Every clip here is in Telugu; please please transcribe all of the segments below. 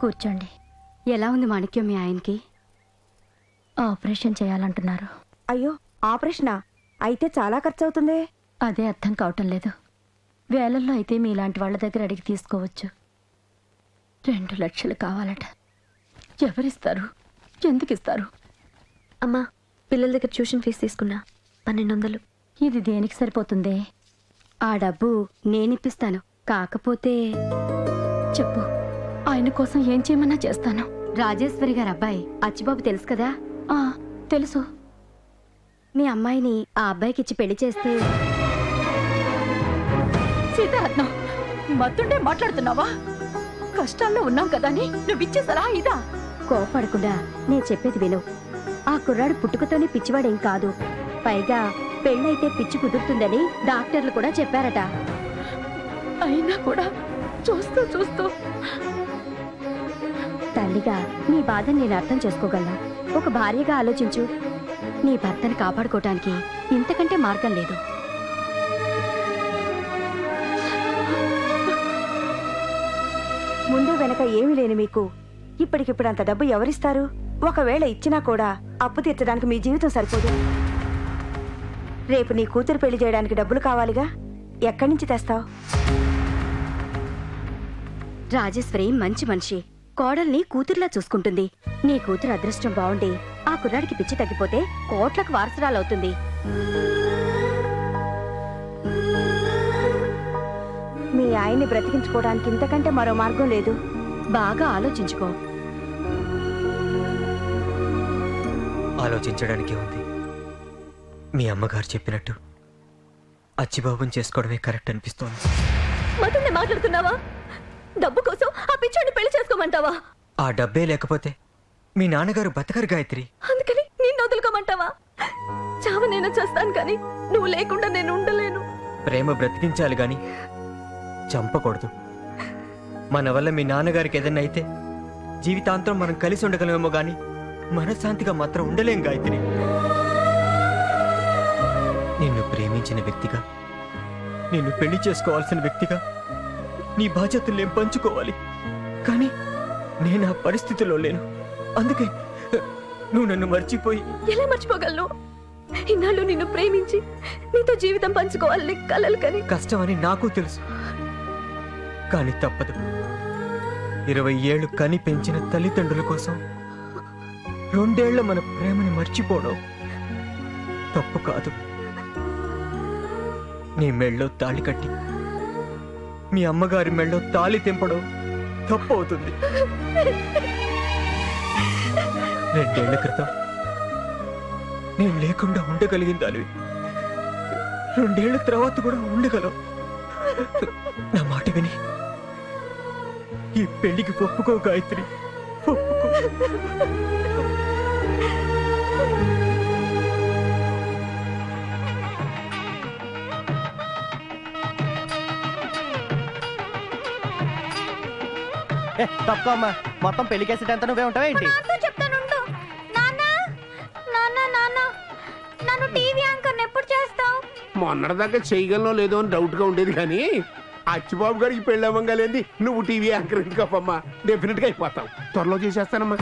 కూర్చోండి. ఎలా ఉంది మాణిక్యం మీ ఆయనకి? ఆపరేషన్ చేయాలంటున్నారు. అయ్యో ఆపరేషనా? అయితే చాలా ఖర్చు అవుతుంది అదే అర్థం కావటం లేదు. వేలల్లో అయితే మీలాంటి వాళ్ళ దగ్గర అడిగి తీసుకోవచ్చు. రెండు లక్షలు కావాలట. ఎవరిస్తారు? ఎందుకు ఇస్తారు అమ్మా పిల్లల దగ్గర ట్యూషన్ ఫీజు తీసుకున్నా. పన్నెండు వందలు ఇది దేనికి సరిపోతుందే? ఆ డబ్బు నేనిప్పిస్తాను. కాకపోతే చెప్పు. ఆయన కోసం ఏం చేయమన్నా చేస్తాను. రాజేశ్వరి గారి అబ్బాయి అచ్చిబాబు తెలుసు కదా? ఆ తెలుసు. మీ అమ్మాయిని ఆ అబ్బాయికి ఇచ్చి పెళ్ళి చేస్తే? సీతారత్నం మత్తుండే మాట్లాడుతున్నావా? కష్టాల్లో ఉన్నాం కదా అని నువ్వు ఇచ్చే సలహా ఇదా? కోపడకుండా నేను చెప్పేది విను. ఆ కుర్రాడు పుట్టుకతోనే పిచ్చివాడేం కాదు. పైగా పెళ్ళైతే పిచ్చి కుదురుతుందని డాక్టర్లు కూడా చెప్పారట. అయినా కూడా చూస్తూ చూస్తూ తల్లిగా నీ బాధని నేను అర్థం చేసుకోగలను. ఒక భార్యగా ఆలోచించు. నీ భర్తను కాపాడుకోవటానికి ఇంతకంటే మార్గం లేదు. ముందు వెనక ఏమీ లేని మీకు ఇప్పటికిప్పుడు అంత డబ్బు ఎవరిస్తారు? ఒకవేళ ఇచ్చినా కూడా అప్పు తీర్చడానికి మీ జీవితం సరిపోదు. రేపు నీ కూతురు పెళ్ళి చేయడానికి డబ్బులు కావాలిగా? ఎక్కడి నుంచి తెస్తావు? రాజేశ్వరి మంచి మనిషి. కోడల్ని కూతురులా చూసుకుంటుంది. నీ కూతురు అదృష్టం బాగుండి ఆ కుర్రాడికి పిచ్చి తగ్గిపోతే కోట్లకు వారసురాలవుతుంది. మీ ఆయన్ని బ్రతికించుకోవడానికి ఇంతకంటే మరో మార్గం లేదు. బాగా ఆలోచించుకో. ఆలోచించడానికే ఉంది. మీ అమ్మగారు చెప్పినట్టు. అచ్చిబాబుని చేసుకోవడమే కరెక్ట్ అనిపిస్తోంది. మాట్లాడుతున్నావా? డబ్బు కోసం ఆ పిచ్చోడిని పెళ్ళి చేసుకోమంటావా? ఆ డబ్బే లేకపోతే మీ నాన్నగారు బతకరు గాయత్రి. అందుకని నిన్ను వదులుకోమంటావా? చావ నేను చేస్తాను కానీ నువ్వు లేకుండా నేను ఉండలేను. ప్రేమ బ్రతికించాలి గాని చంపకూడదు. మన వల్ల మీ నాన్నగారికి ఏదైనా అయితే జీవితాంతం మనం కలిసి ఉండగలమేమో గాని మనశ్శాంతిగా మాత్రం ఉండలేం గాయత్రి. నిన్ను ప్రేమించిన వ్యక్తిగా నిన్ను పెళ్ళి చేసుకోవాల్సిన వ్యక్తిగా నీ బాధ్యతలు నేను పంచుకోవాలి. కానీ నేను ఆ పరిస్థితిలో లేను. అందుకే నువ్వు నన్ను మర్చిపోయి. ఎలా మర్చిపోగలను? ఇన్నాళ్ళు నిన్ను ప్రేమించి నీతో జీవితం పంచుకోవాలని కలలు కని. కష్టమని నాకు తెలుసు. కానీ తప్పదు. ఇరవై ఏళ్ళు కని పెంచిన తల్లిదండ్రుల కోసం రెండేళ్ళ మన ప్రేమని మర్చిపోవడం తప్పు కాదు. నీ మెళ్ళో తాళి కట్టి మీ అమ్మగారి మెళ్ళో తాళి తెంపడం తప్పు అవుతుంది రెండేళ్ళ క్రితం నేను లేకుండా ఉండగలిగింది అలివి రెండేళ్ళ తర్వాత కూడా ఉండగలవు నా మాట విని ఈ పెళ్ళికి ఒప్పుకో గాయత్రి ఒప్పుకో. తక్కువ అమ్మా మొత్తం పెళ్ళి కేసెట్ ఎంత నువ్వే ఉంటావా ఏంటి? చెప్తానుండు నాన్న నాన్న నాన్న నన్ను టీవీ యాంకర్ ఎప్పుడు చేస్తావు? మొన్నటిదాకా చేయగలనో లేదో అని డౌట్గా ఉండేది కానీ అచ్చిబాబు గారికి పెళ్ళి అవ్వగలేంది నువ్వు టీవీ యాంకర్ ఎందుకమ్మా డెఫినెట్గా అయిపోతావు. త్వరలో చేసేస్తానమ్మా.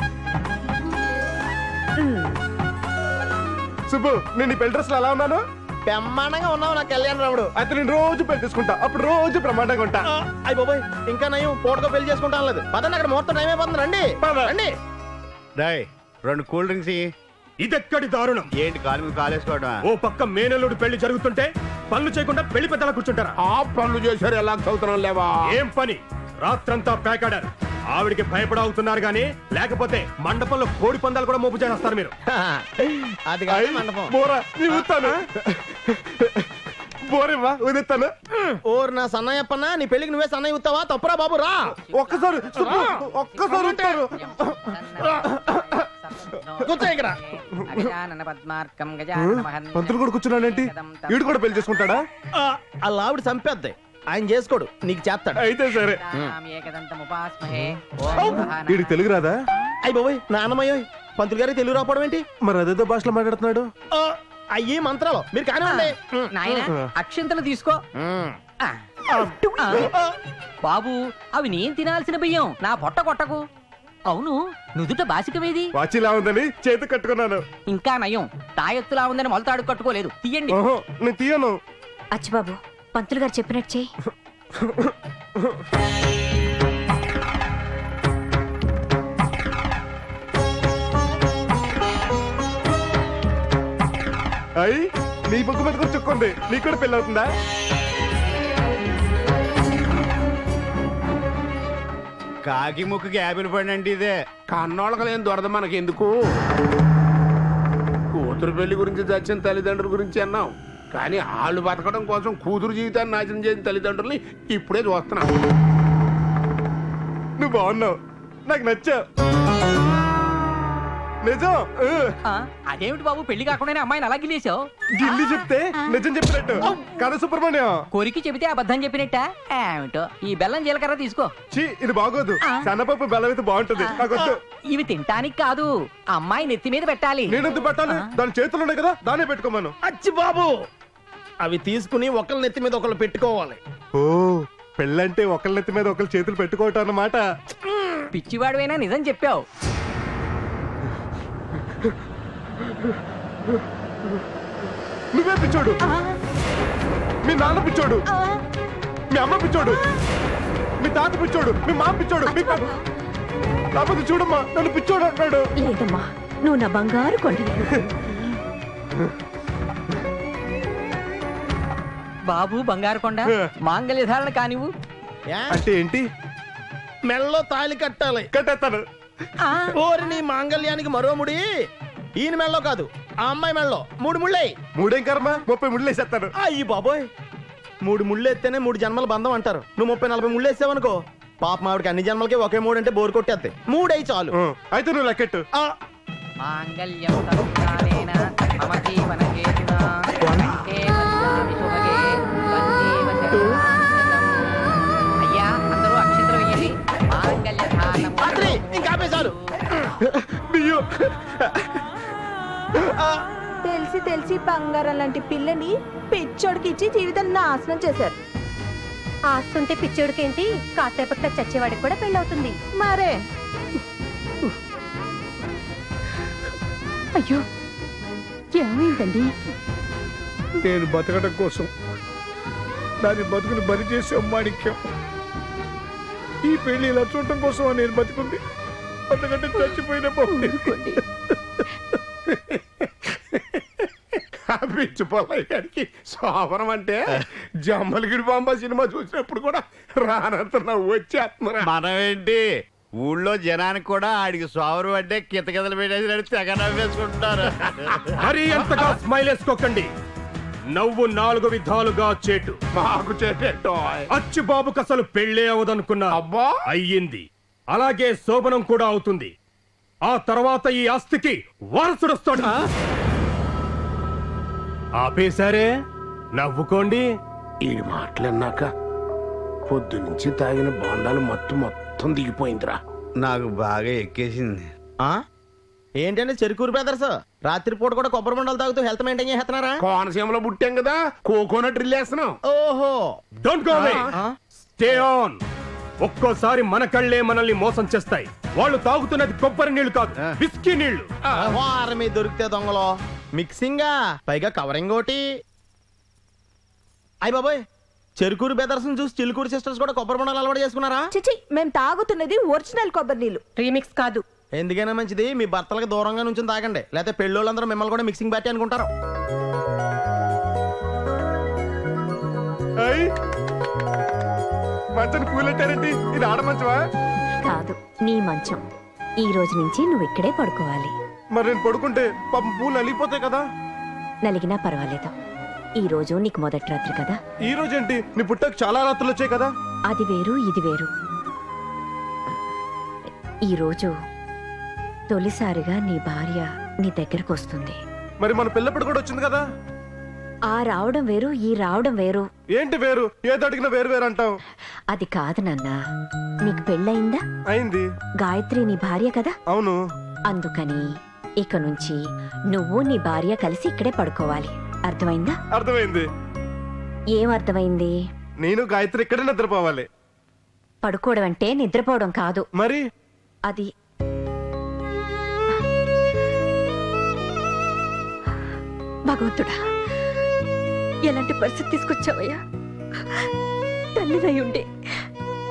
సుబ్బు నేను ఈ పెళ్ళి డ్రెస్లు ఎలా ఉన్నాను? బ్రహ్మాండంగా ఉన్నావు నా కళ్యాణ రాముడు. అయితే నేను రోజు పెళ్ళి తీసుకుంటా అప్పుడు రోజు ప్రమాదంగా ఉంటా. అయ్యి బాబాయ్ ఇంకా నయం పూటకో పెళ్ళి చేసుకుంటాను లేదు. పదండి అక్కడ ముహూర్తం టైం అయిపోతుంది రండి. రండి. డాయ్ రెండు కూల్ డ్రింక్స్. ఇదెక్కడి దారుణం? ఏంటి కాలు మీద కాలేసుకోవడం ఓ పక్క మేనల్లుడు పెళ్ళి జరుగుతుంటే పనులు చేయకుండా పెళ్ళి పెద్దలా కూర్చుంటారా? ఆ పనులు చేశారు ఎలా చదువుతున్నాం లేవా? ఏం పని? రాత్రంతా పేకాడారు. ఆవిడికి భయపడవుతున్నారు గానీ లేకపోతే మండపంలో కోడి పందాలు కూడా మోపు చేస్తారు మీరు. అది మండపం. బోరేవా ఉదెత్తాను ఓరు నా సన్నయ్యప్పన్న నీ పెళ్ళికి నువ్వే సన్నయ్య ఉత్తావా తప్పురా బాబు రా. ఒక్కసారి సుబ్బు, ఒక్కసారి ఉంటారు కూర్చో ఇక్కడ. పంతులు కూడా కూర్చున్నాడేంటి? వీడు కూడా పెళ్ళి చేసుకుంటాడా? ఆ, ఆ లావిడ చంపేద్ది. ఆయన చేసుకోడు నీకు చేస్తాడు. అయితే సరే. వీడికి తెలుగు రాదా? అయ్యి బాబోయ్ నాన్నమయ్యో పంతులు గారికి తెలుగు రాపడం ఏంటి? మరి అదేదో భాషలో మాట్లాడుతున్నాడు? ఆ, అయ్యి మంత్రాలు. మీరు కానివ్వండి నాయన అక్షింతలు తీసుకో. బాబు అవి నేను తినాల్సిన బియ్యం. నా పొట్ట కొట్టకు. అవును నుదుట బాసికమేది వాచిలా ఉందని చేతి కట్టుకున్నాను. ఇంకా నయం. తాయెత్తులా ఉందని మొలతాడు కట్టుకోలేదు. తీయండి. నేను తీయను. అచ్చిబాబు పంతులు గారు చెప్పినట్టు చెయ్యి అయ్యి నీ బుక్ మీద కూడా చుక్కుంది నీకు కూడా పెళ్ళి అవుతుందా? కాకి ముక్కుకి యాపిల్ పండు ఇదే. కన్నోళ్ళకి లేని దొరద మనకి ఎందుకు? కూతురు పెళ్ళి గురించి చచ్చిన తల్లిదండ్రుల గురించి అన్నాం. కానీ వాళ్ళు బతకడం కోసం కూతురు జీవితాన్ని నాశనం చేసిన తల్లిదండ్రుల్ని ఇప్పుడే చూస్తున్నాం. నువ్వు బాగున్నావు. నాకు నచ్చావు. నిజం. అదేమిటి బాబు పెళ్ళి కాకుండానే అమ్మాయిని అలా గిలేసావు గిల్లి చెప్తే నిజం చెప్పినట్టు. కదా సుబ్రహ్మణ్యం. కొరికి చెబితే అబద్ధం చెప్పినట్ట? ఏమిటో? ఈ బెల్లం జీలకర్ర తీసుకో. చీ ఇది బాగోదు. సన్నపప్పు బెల్లం అయితే బాగుంటది. ఇవి తినటానికి కాదు. అమ్మాయి నెత్తి మీద పెట్టాలి. నేనెందుకు పెట్టాలి? దాని చేతులు ఉన్నాయి కదా దానే పెట్టుకోమను. అచ్చి బాబు! అవి తీసుకుని ఒకళ్ళ నెత్తి మీద ఒకళ్ళు పెట్టుకోవాలి. ఓ పెళ్ళంటే ఒకళ్ళ నెత్తి మీద ఒకళ్ళ చేతులు పెట్టుకోవటం అన్నమాట. పిచ్చివాడువైనా నిజం చెప్పావు. నువ్వే పిచ్చోడు. మీ నాన్న పిచ్చోడు. మీ అమ్మ పిచ్చోడు. మీ తాత పిచ్చోడు. మీ మామ పిచ్చోడు. మీ కాకపోతే చూడమ్మా నన్ను పిచ్చోడు అంటాడు లేదమ్మా నువ్వు నా బంగారు కొండవి. బాబు బంగారు కొండ మాంగళ్య ధారణ కానివ్వు. ఏ? అంటే ఏంటి? మెళ్ళో తాళి కట్టాలి. కట్టేస్తాను. ఓరి నీ మాంగళ్యానికి మరో ముడి. ఈయన మెళ్ళో కాదు ఆ అమ్మాయి మెళ్ళో మూడు ముళ్ళేయ్ మూడేం కర్మ? ముప్పై ముళ్ళు వేసేస్తాను. అయ్యి బాబోయ్. మూడు ముళ్ళు ఎత్తేనే మూడు జన్మల బంధం అంటారు. నువ్వు ముప్పై నలభై ముళ్ళు వేసావనుకో పాప మావిడికి అన్ని జన్మలకి ఒకే మూడు అంటే బోరు కొట్టేస్తాయి మూడై చాలు. అయితే నువ్వు లెక్కెట్టు. మాంగళ్యం మమ జీవన ఇంకా చాలు. బియ్యం. తెలిసి తెలిసి బంగారం లాంటి పిల్లని పిచ్చోడికి ఇచ్చి జీవితం నాశనం చేశారు. ఆస్తుంటే పిచ్చోడికేంటి? కాసేపట్లో చచ్చేవాడికి కూడా పెళ్ళవుతుంది. మరే. అయ్యో ఏమైందండి? నేను బతకడం కోసం దాని బతుకుని బలి చేసే మాణిక్యం. ఈ పెళ్ళి ఇలా చూడటం కోసం నేను బతుకుంది? అంతకంటే చచ్చిపోయిన పిచ్చి పొల్లయ్య గారికి శోభనం అంటే జమ్మలగిడి బాంబ సినిమా చూసినప్పుడు కూడా రానంత నవ్వు వచ్చేస్తున్నా మనం ఏంటి ఊళ్ళో జనానికి కూడా ఆడికి సోవరు అంటే కితకితలు పెట్టేసి తెగ నవ్వేసుకుంటున్నారు. మరి ఎంతగా స్మైల్ వేసుకోకండి. నవ్వు నాలుగు విధాలుగా చేటు. మాకు చేసేటో అచ్చి బాబుకి అసలు పెళ్ళే అవదనుకున్నా అబ్బా! అయ్యింది. అలాగే శోభనం కూడా అవుతుంది. ఆ తర్వాత ఈ ఆస్తికి వారసుడొస్తాడు. ఆపేశారే? నవ్వుకోండి. ఈ మాటలన్నాక పొద్దు నుంచి తాగిన బొండాలు మత్తు మొత్తం దిగిపోయిందిరా. నాకు బాగా ఎక్కేసింది. ఆ? ఏంటంటే చెరుకూరు బ్రదర్స్? రాత్రిపూట కూడా కొబ్బరి మండలు తాగుతూ హెల్త్ మెయింటైన్ చేస్తున్నారా? కోనసీమలో పుట్టాం కదా కోకోనట్ డ్రిల్ వేస్తున్నాం ఓహో. డోంట్ గో అవే ఆ? స్టే ఆన్ ఒక్కోసారి మన కళ్ళే మనల్ని మోసం చేస్తాయి. వాళ్ళు తాగుతున్నది కొబ్బరి నీళ్ళు కాదు బిస్కీ నీళ్ళు వారం మీద దొరికితే దొంగలో. మిక్సింగా. పైగా కవరింగ్ ఒకటి. అయ్య బాబోయ్ చెరుకూరు బెదర్స్ చూసి చిలుకూరు సిస్టర్స్ కూడా కొబ్బరి బొండాలు అలవాటు చేసుకున్నారా? చిచి మేము తాగుతున్నది ఒరిజినల్ కొబ్బరి నీళ్ళు. రీమిక్స్ కాదు. ఎందుకైనా మంచిది మీ భర్తలకు దూరంగా నుంచి తాగండి. లేకపోతే పెళ్ళోళ్ళందరూ మిమ్మల్ని కూడా మిక్సింగ్ పార్టీ అనుకుంటారు. మంచని కూలెట్టారండి ఇది ఆడ మంచమా? కాదు నీ మంచం. ఈ రోజు నుంచి నువ్వు ఇక్కడే పడుకోవాలి. మరి నేను పడుకుంటే పాపం పూలు అలిగిపోతాయి కదా? నలిగినా పర్వాలేదు. ఈ రోజు నీకు మొదటి రాత్రి కదా? ఈ రోజు ఏంటి? నీ పుట్టకు చాలా రాత్రులు వచ్చాయి కదా? అది వేరు ఇది వేరు. ఈ రోజు తొలిసారిగా నీ భార్య నీ దగ్గరకు వస్తుంది. మరి మన పిల్లప్పుడు కూడా వచ్చింది కదా? ఆ రావడం వేరు ఈ రావడం వేరు. ఏంటి వేరు? ఏది అడిగినా వేరు వేరు అంటావు. అది కాదు నాన్న. నీకు పెళ్ళయిందా? అయింది. గాయత్రి నీ భార్య కదా? అవును. అందుకని ఇక నుంచి నువ్వు నీ భార్య కలిసి ఇక్కడే పడుకోవాలి. అర్థమైందా? అర్థమైంది. ఏం అర్థమైంది? నేను గాయత్రి ఇక్కడ నిద్రపోవాలి. పడుకోవడం అంటే నిద్రపోవడం కాదు. మరి? అది భగవంతుడా ఎలాంటి పరిస్థితి తీసుకొచ్చావయ్యా? తల్లిదై ఉండి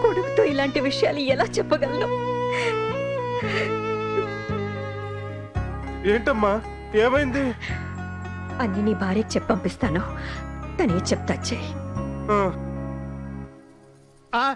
కొడుకుతో ఇలాంటి విషయాలు ఎలా చెప్పగలను? ఏంటమ్మా? ఏమైంది? అన్ని నీ భార్యకి చెప్పి పంపిస్తాను. తనే చెప్తా చెయ్యి. ఆ,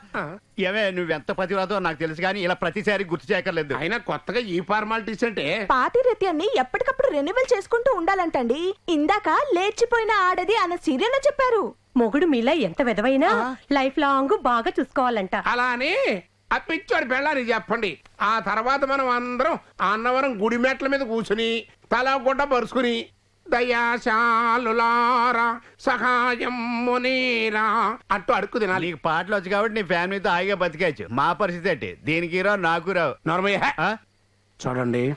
ఏమే నువ్వెంత పతివ్రతో నాకు తెలుసు కానీ ఇలా ప్రతిసారి గుర్తు చేయక్కర్లేదు. అయినా కొత్తగా ఈ ఫార్మాలిటీస్ అంటే? పాతిరత్యాన్ని ఎప్పటికప్పుడు రెన్యువల్ చేసుకుంటూ ఉండాలంటండి. ఇందాక లేచిపోయిన ఆడది అన్న సీరియల్ చెప్పారు. మొగుడు మీలా ఎంత విధవైనా లైఫ్ లాంగ్ బాగా చూసుకోవాలంట. అలా అని ఆ పిచ్చోడి పెళ్ళాని చెప్పండి. ఆ తర్వాత మనం అందరం ఆ అన్నవరం గుడి మెట్ల మీద కూర్చుని తల గుడ్డ పరుచుకుని దయాశాలులారా సహాయం మునీరా అంటూ అడుక్కు తినాలి. నీకు పాటలు వచ్చు కాబట్టి నీ ఫ్యామిలీతో హాయిగా బతికేయచ్చు. మా పరిస్థితి ఏంటి దీనికి రావు నాకు రావు. నర్మయ్య? చూడండి.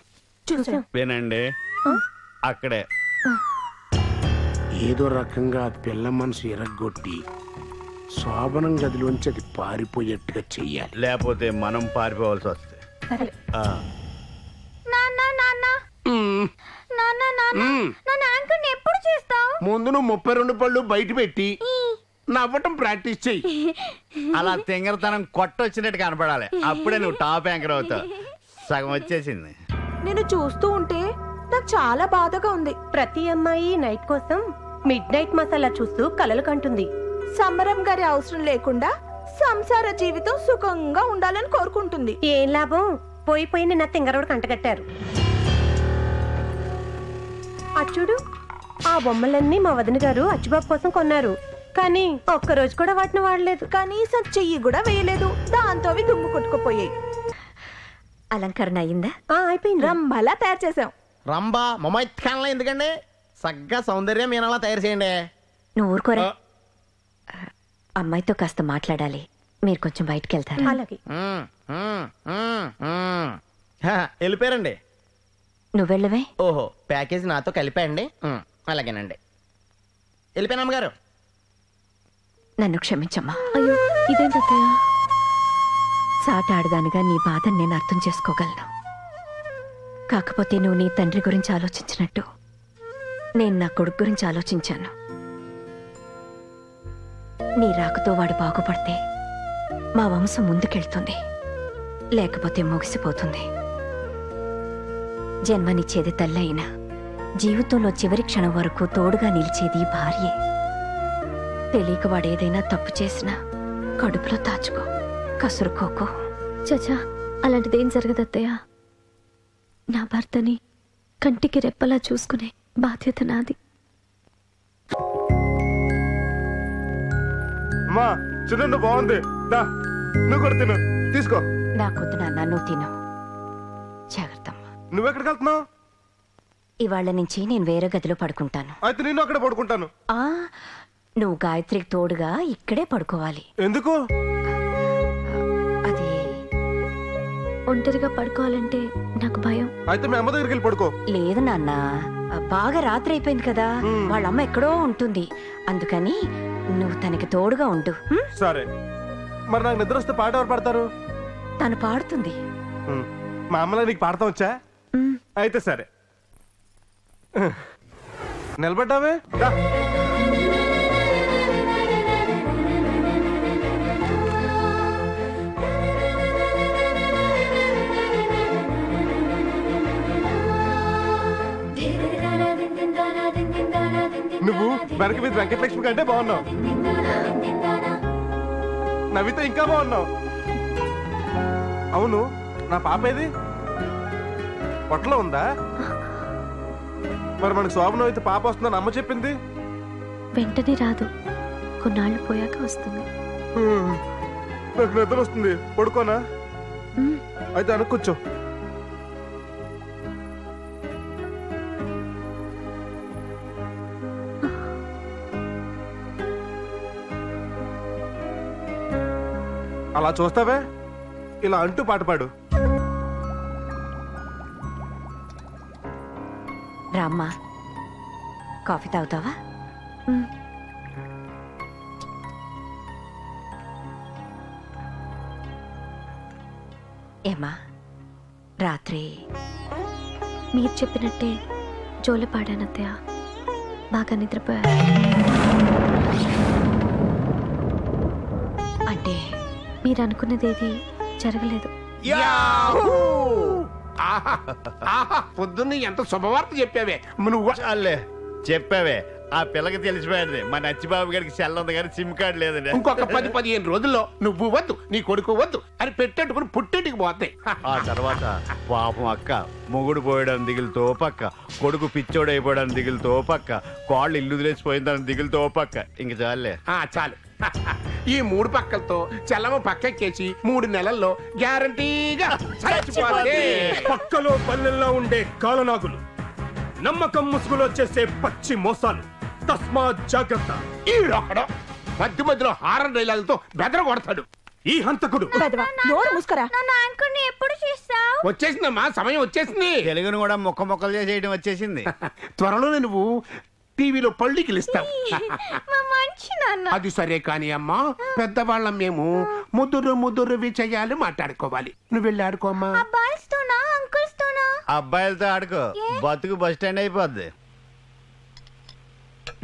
వినండి. అక్కడే. ఏదో రకంగా పిల్ల మనసు ఎరగొట్టి శోభనం గదిలోంచి అది పారిపోయేట్టుగా చెయ్యాలి. లేకపోతే మనం పారిపోవాల్సి వస్తుంది ఆ. నాన్న నాన్న. మ్మ్. నాన్న నాన్న. మ్మ్. నన్ను యాంకర్ని ఎప్పుడు చేస్తావు? ముందు నువ్వు ముప్పై రెండు పళ్ళు బయట పెట్టి నవ్వటం ప్రాక్టీస్ చెయ్యి. అలా తింగరతనం కొట్టొచ్చినట్టు కనపడాలి. అప్పుడే నువ్వు టాప్ యాంకర్ అవుతావు. సగం వచ్చేసింది. నేను చూస్తూ ఉంటే నాకు చాలా బాధగా ఉంది. ప్రతి అమ్మాయి నైట్ కోసం మిడ్ నైట్ మసాలా చూస్తూ కలలు కంటుంది. సమరం గారి అవసరం లేకుండా సంసార జీవితం సుఖంగా ఉండాలని కోరుకుంటుంది. ఏం లాభం? పోయి పోయి నిన్న తింగరోడు కంటగట్టారు అచ్చుడు ఆ బొమ్మలన్నీ మా వదిన గారు అచ్చుబాబు కోసం కొన్నారు. కానీ ఒక్కరోజు కూడా వాటిని వాడలేదు. కనీసం చెయ్యి కూడా వేయలేదు. దాంతో అవి దుమ్ము కొట్టుకుపోయాయి. అలంకరణ అయిందా? ఆ అయిపోయింది. రంబలా తయారు చేసాం రంబా మొమైత్ ఖాన్లా ఎందుకండి? సగ్గా సౌందర్యం మీనలా తయారు చేయండి. నువ్వు ఊరుకోరా. అమ్మాయితో కాస్త మాట్లాడాలి. మీరు కొంచెం బయటికి వెళ్తారా అలాగే వెళ్ళిపోయారండి. నువ్వు వెళ్ళవే? ఓహో ప్యాకేజ్ నాతో కలిపేయండి. అలాగేనండి. వెళ్ళిపోయాను అమ్మగారు. నన్ను క్షమించమ్మా. అయ్యో ఇదేంటత్తయ్య సాట ఆడదానిగా నీ బాధను నేను అర్థం చేసుకోగలను. కాకపోతే నువ్వు నీ తండ్రి గురించి ఆలోచించినట్టు నేను నా కొడుకు గురించి ఆలోచించాను. నీ రాకతో వాడు బాగుపడితే మా వంశం ముందుకెళ్తుంది. లేకపోతే ముగిసిపోతుంది. జన్మనిచ్చేది తల్లి జీవితంలో చివరి క్షణం వరకు తోడుగా నిలిచేది భార్యే. తెలియక వాడు ఏదైనా తప్పు చేసినా కడుపులో దాచుకో కసురుకోకో. చచా అలాంటిదేం జరగదత్తయ్య? నా భర్తని కంటికి రెప్పలా చూసుకునే బాధ్యత నాది. అమ్మా చిన్న బాగుంది. దా నువ్వు కూడా తిను. తీసుకో. నాకొద్దు నాన్న నువ్వు తిను. నువ్వెక్కడికి వెళ్తున్నావు? ఇవాళ నుంచి నేను వేరే గదిలో పడుకుంటాను. అయితే నేను అక్కడ పడుకుంటాను. ఆ నువ్వు గాయత్రికి తోడుగా ఇక్కడే పడుకోవాలి. ఎందుకు? అది ఒంటరిగా పడుకోవాలంటే నాకు భయం. అయితే మీ అమ్మ దగ్గరికి వెళ్ళి పడుకో. లేదు నాన్న బాగా రాత్రి అయిపోయింది కదా. వాళ్ళ అమ్మ ఎక్కడో ఉంటుంది. అందుకని నువ్వు తనకి తోడుగా ఉండు హ్మ్? సరే. మరి నాకు నిద్ర వస్తే పాట ఎవరు పాడతారు? తను పాడుతుంది. ఉమ్. మా అమ్మలా నీకు పాడతా వచ్చా? అయితే సరే. నిలబడ్డావే? దా. వెనక మీద వెంకటలక్ష్మి కంటే బాగున్నావు. నవ్వితే ఇంకా బాగున్నావు. అవును నా పాప ఏది? పొట్టలో ఉందా? మరి మనకు శోభనం అయితే పాప వస్తుందని అమ్మ చెప్పింది? వెంటనే రాదు. కొన్నాళ్ళు పోయాక వస్తుంది. నాకు నిద్ర వస్తుంది. పడుకోనా. అయితే అనుకోవచ్చు అలా చూస్తావే? ఇలా అంటూ పాట పాడు. రామ్మా కాఫీ తాగుతావా? మ్. ఏమ్మా రాత్రి మీరు చెప్పినట్టే జోల పాడానత్తయ్య. బాగా నిద్రపోయారు. అంటే మీరు అనుకున్నది ఏది జరగలేదు. పొద్దున్న ఎంత శుభవార్త చెప్పావే. నువ్వు చాలే చెప్పావే. ఆ పిల్లకి తెలిసిపోయింది. మా నచ్చిబాబు గారికి సెల్ ఉంది కానీ సిమ్ కార్డు లేదండి. ఇంకొక పది పదిహేను రోజుల్లో నువ్వు వద్దు నీ కొడుకు వద్దు అని పెట్టేట్టుకుని పుట్టేటికి పోతాయి. ఆ తర్వాత పాపం అక్క మొగుడు పోయడం దిగులుతో పక్క కొడుకు పిచ్చోడైపోవడం దిగులుతో పక్క కాళ్ళు ఇల్లు వదిలేసిపోయిందని దిగులుతో పక్క ఇంక చాలే. ఆ చాలు. ఈ మూడు పక్కలతో చల్లమ పక్కెక్కేసి మూడు నెలల్లో గ్యారంటీగా చచ్చిపోతే పక్కలో పల్లెల్లో ఉండే కాలనాగులు నమ్మకం ముసుగులో చేసే పచ్చి మోసాలు తస్మా జాగ్రత్త. ఈడొక్కడు మధ్య మధ్యలో హారర్ డైలాగులతో బెదర కొడతాడు. ఈ హంతకుడు. నోరు మూసుకురా? నన్ను యాంకర్ని ఎప్పుడు చేస్తావు? వచ్చేసిందమ్మా సమయం వచ్చేసింది. తెలుగును కూడా ముక్క ముక్కలు చేసేయడం వచ్చేసింది. త్వరలోనే నువ్వు టీవీలో పళ్ళికి ఇస్తావు మా మంచి నాన్న. అది సరే కాని అమ్మా పెద్దవాళ్ళం మేము ముదురు ముదురు విషయాలు మాట్లాడుకోవాలి. నువ్వు వెళ్ళి ఆడుకోమ్మా అబ్బాయిలతో ఆడుకో. బతుకు బస్ స్టాండ్ అయిపోద్ది.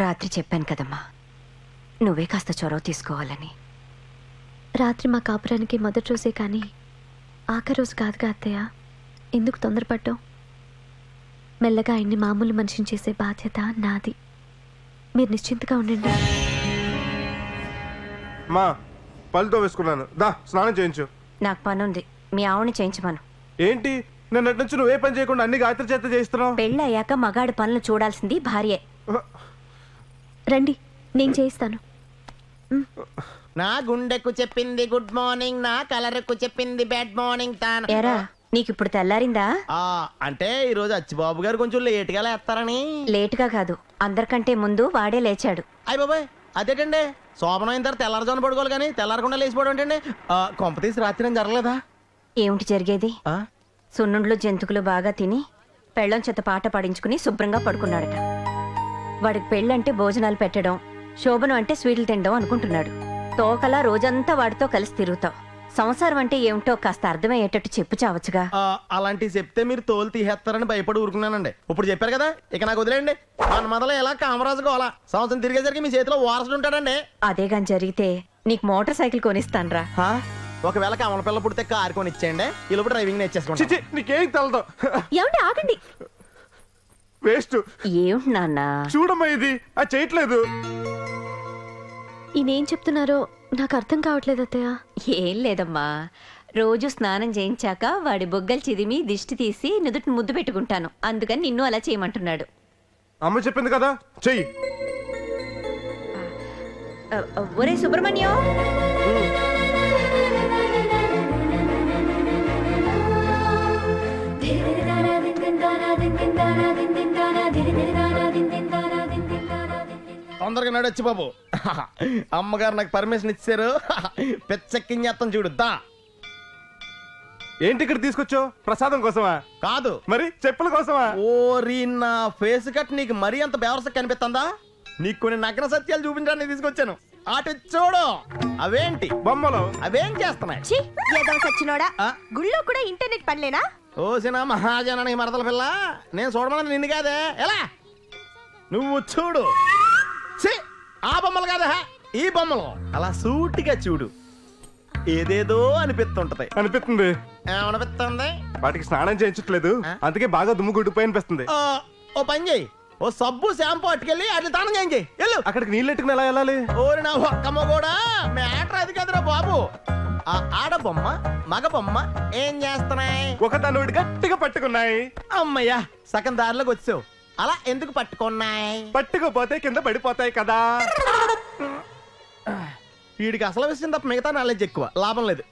రాత్రి చెప్పాను కదమ్మా నువ్వే కాస్త చొరవ తీసుకోవాలని. రాత్రి మా కాపురానికి మొదటి రోజే కానీ ఆఖరి రోజు కాదుగా అత్తయ్య? ఎందుకు తొందరపడ్డావు? మెల్లగా ఆయన్ని మామూలు మనిషిని చేసే బాధ్యత నాది. మీరు నిశ్చింతగా ఉండండి. మా పళ్ళతో వేసుకున్నాను. దా స్నానం చేయించు. నాకు పనుంది. మీ ఆవుని చేయించమను. ఏంటి? నిన్నటి నుంచి నువ్వే పని చేయకుండా అన్ని గాయత్రి చేత చేయిస్తున్నావు? పెళ్ళి అయ్యాక మగాడి పనులు చూడాల్సింది భార్యే. రండి నేను చేయిస్తాను. నా గుండెకు చెప్పింది గుడ్ మార్నింగ్ నా కలర్కు చెప్పింది బ్యాడ్ మార్నింగ్ తాను. ఎరా నీకు ఇప్పుడు తెల్లారిందా? ఆ, అంటే ఈ రోజు అచ్చిబాబు గారు కొంచెం లేట్గా లేస్తారని. లేటుగా కాదు అందరికంటే ముందు వాడే లేచాడు. అయ్య బాబాయ్ అదేటండి? శోభనం అయిన తర్వాత తెల్లారుజాను పడుకోవాలి కానీ తెల్లారకుండా లేచిపోవడం ఏంటండి? ఆ, కొంప తీసి రాత్రి ఏం జరగలేదా? ఏమిటి జరిగేది? సున్నుండ్లు జంతుకులు బాగా తిని పెళ్ళం చేత పాట పాడించుకుని శుభ్రంగా పడుకున్నాడట. వాడికి పెళ్ళంటే భోజనాలు పెట్టడం శోభనం అంటే స్వీట్లు తినడం అనుకుంటున్నాడు. తోకలా రోజంతా వాడితో కలిసి తిరుగుతావు సంసారం అంటే ఏమిటో కాస్త అర్థమయ్యేటట్టు చెప్పు చావచ్చుగా. ఆ, అలాంటివి చెప్తే మీరు తోలు తీసేస్తారని భయపడి ఊరుకున్నానండి. ఇప్పుడు చెప్పారు కదా ఇక నాకు వదిలేండి మన మొదలు ఎలా కామరాజు కోవాలా సంవత్సరం తిరిగేసరికి మీ చేతిలో వారసుడు ఉంటాడండి. అదే గాని జరిగితే నీకు మోటార్ సైకిల్ కొనిస్తాన్రా. హా? ఒకవేళ కమల పిల్ల పుడితే కారు కొని ఇచ్చేయండి ఈ లోపు డ్రైవింగ్ నేర్చేసుకోండి. చిచి నీకేం తెలదు. ఏమంటే ఆగండి. వేస్ట్. ఏమిటి నాన్న? చూడమ్మా ఇది. ఆ చేయట్లేదు. ఈయనేం చెప్తున్నారో నాకు అర్థం కావట్లేదు అత్తయ్య. ఏం లేదమ్మా. రోజు స్నానం చేయించాక వాడి బొగ్గలు చిదిమి దిష్టి తీసి నుదుటి ముద్దు పెట్టుకుంటాను. అందుకని నిన్ను అలా చేయమంటున్నాడు. అమ్మ చెప్పింది కదా? చెయ్యి. ఒరే సుబ్రహ్మణ్యం. తొందరగా నడొచ్చు బాబు. అమ్మగారు నాకు పర్మిషన్ ఇచ్చారు. పెచ్చెక్కించేస్తాం చూడు దా. ఏంటి ఇక్కడ తీసుకొచ్చావు? ప్రసాదం కోసమా? కాదు. మరి చెప్పుల కోసమా? ఓరి నా ఫేస్ కట్ నీకు మరీ అంత బేవరస కనిపిస్తుందా? నీకు కొన్ని నగ్న సత్యాలు చూపించడానికి తీసుకొచ్చాను. అటు చూడు. అవేంటి? బొమ్మలు. అవేం చేస్తున్నాయి? ఛీ, ఏదో సచ్చినోడా? గుళ్ళో కూడా ఇంటర్నెట్ పనిలేనా? ఓసిన మహాజనని మరదల పిల్ల. నేను చూడమన్నది నిన్ను కాదే. ఎలా? నువ్వు చూడు. ఛీ, ఆ బొమ్మలు కాదా? ఈ బొమ్మలు. అలా సూటిగా చూడు. ఏదేదో అనిపిస్తుంటది. అనిపిస్తుంది. ఏమనిపిస్తుంది? వాటికి స్నానం చేయించట్లేదు. అందుకే బాగా దుమ్ము గుడ్డిపోయి అనిపిస్తుంది. ఓ పని చేయి. ఓ సబ్బు షాంపూ అట్టుకెళ్ళి అట్లా తానం చేయించి వెళ్ళు. అక్కడికి నీళ్ళు ఎట్టుకుని ఎలా వెళ్ళాలి? ఓరి నా ఒక్కమ్మ కూడా మ్యాటర్ అది కదరా బాబు. ఆ ఆడ బొమ్మ మగ బొమ్మ ఏం చేస్తున్నాయి? ఒక ఒకటి గట్టిగా పట్టుకున్నాయి. అమ్మయ్యా సగం దారిలోకి వచ్చావు. అలా ఎందుకు పట్టుకున్నాయి? పట్టుకోపోతే కింద పడిపోతాయి కదా. వీడికి అసలు విషయం తప్ప మిగతా నాలెడ్జ్ ఎక్కువ. లాభం లేదు.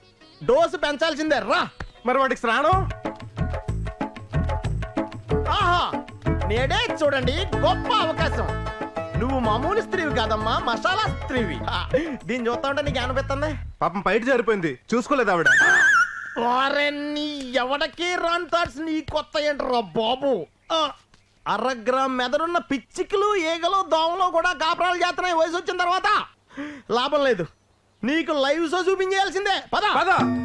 డోసు పెంచాల్సిందే. రా. మరి వాడికి స్నానం? ఆహా! నేడే చూడండి గొప్ప అవకాశం. నువ్వు మామూలు స్త్రీవి కాదమ్మా మసాలా స్త్రీవి. దీన్ని చూస్తా ఉంటే నీకు అనిపిస్తుంది? పాపం బయట జారిపోయింది. చూసుకోలేదు ఆవిడ. వారే నీ ఎవడకి రాన్ థాట్స్ నీ కొత్త ఏంట్రా బాబు? ఆ, అరగ్రామ్ మెదడున్న పిచ్చికలు ఈగలు దోమలు కూడా కాపురాలు చేస్తున్నాయి. వయసు వచ్చిన తర్వాత. లాభం లేదు. నీకు లైవ్ షో చూపించేయాల్సిందే. పద. పద.